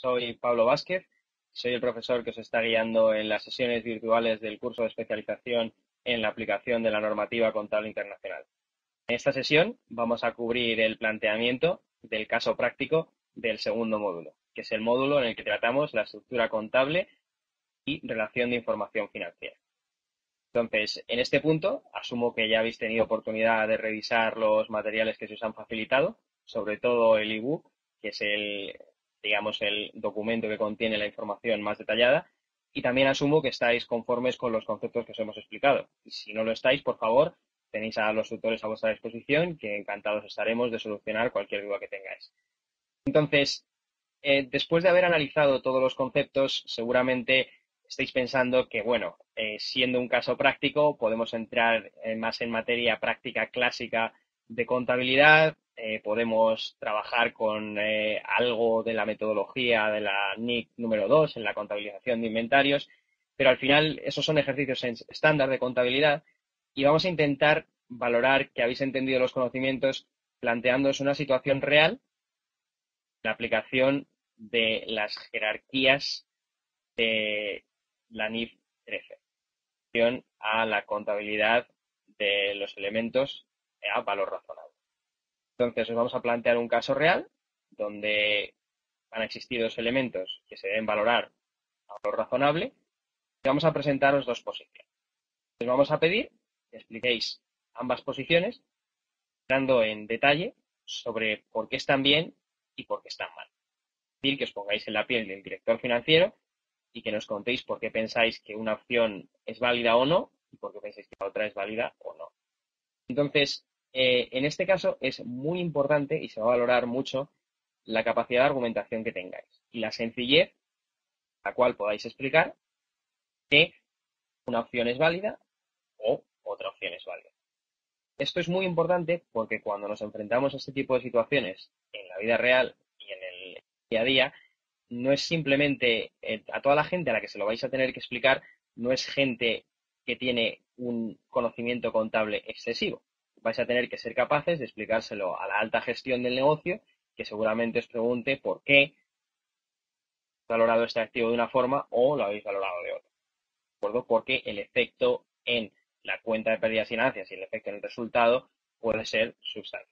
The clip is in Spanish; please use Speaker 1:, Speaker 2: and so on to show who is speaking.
Speaker 1: Soy Pablo Vázquez, soy el profesor que os está guiando en las sesiones virtuales del curso de especialización en la aplicación de la normativa contable internacional. En esta sesión vamos a cubrir el planteamiento del caso práctico del segundo módulo, que es el módulo en el que tratamos la estructura contable y relación de información financiera. Entonces, en este punto, asumo que ya habéis tenido oportunidad de revisar los materiales que se os han facilitado, sobre todo el ebook, que es el, digamos, el documento que contiene la información más detallada, y también asumo que estáis conformes con los conceptos que os hemos explicado. Y si no lo estáis, por favor, tenéis a los tutores a vuestra disposición, que encantados estaremos de solucionar cualquier duda que tengáis. Entonces, eh, después de haber analizado todos los conceptos, seguramente estáis pensando que, bueno, eh, siendo un caso práctico, podemos entrar eh, más en materia práctica clásica de contabilidad, podemos trabajar con algo de la metodología de la NIC número 2 en la contabilización de inventarios, pero al final esos son ejercicios estándar de contabilidad y vamos a intentar valorar que habéis entendido los conocimientos planteándoos una situación real, la aplicación de las jerarquías de la NIF 13, a la contabilidad de los elementos a valor razonable. Entonces, os vamos a plantear un caso real donde han existido dos elementos que se deben valorar a valor razonable y vamos a presentaros dos posiciones. Os vamos a pedir expliquéis ambas posiciones, dando en detalle sobre por qué están bien y por qué están mal. Es decir, que os pongáis en la piel del director financiero y que nos contéis por qué pensáis que una opción es válida o no y por qué pensáis que la otra es válida o no. Entonces, eh, en este caso es muy importante y se va a valorar mucho la capacidad de argumentación que tengáis y la sencillez la cual podáis explicar que una opción es válida o otra opción es válida. Esto es muy importante porque cuando nos enfrentamos a este tipo de situaciones en la vida real y en el día a día, no es simplemente eh, a toda la gente a la que se lo vais a tener que explicar, no es gente que tiene un conocimiento contable excesivo. Vais a tener que ser capaces de explicárselo a la alta gestión del negocio, que seguramente os pregunte por qué valorado este activo de una forma o lo habéis valorado de otra. ¿De acuerdo? Porque el efecto en la cuenta de pérdidas y ganancias y el efecto en el resultado puede ser sustancial.